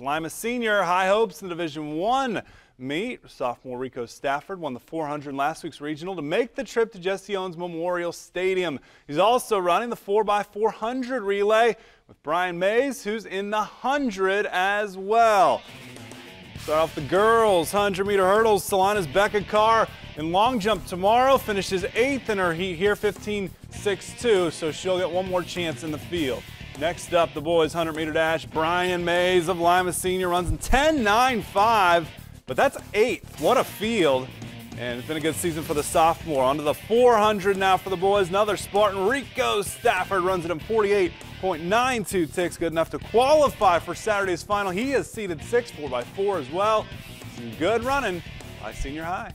Lima Senior, high hopes in Division One meet. Sophomore Rico Stafford won the 400 last week's regional to make the trip to Jesse Owens Memorial Stadium. He's also running the 4x400 relay with Brian Mays, who's in the 100 as well. Start off the girls 100 meter hurdles. Celina's Becca Carr in long jump tomorrow finishes eighth in her heat here, 15.62, so she'll get one more chance in the field. Next up, the boys 100 meter dash. Brian Mays of Lima Senior runs in 10.95, but that's eighth. What a field. And it's been a good season for the sophomore. On to the 400 now for the boys. Another Spartan, Rico Stafford, runs it in 48.92 ticks. Good enough to qualify for Saturday's final. He is seated 6 4 by 4 as well. Some good running by senior high.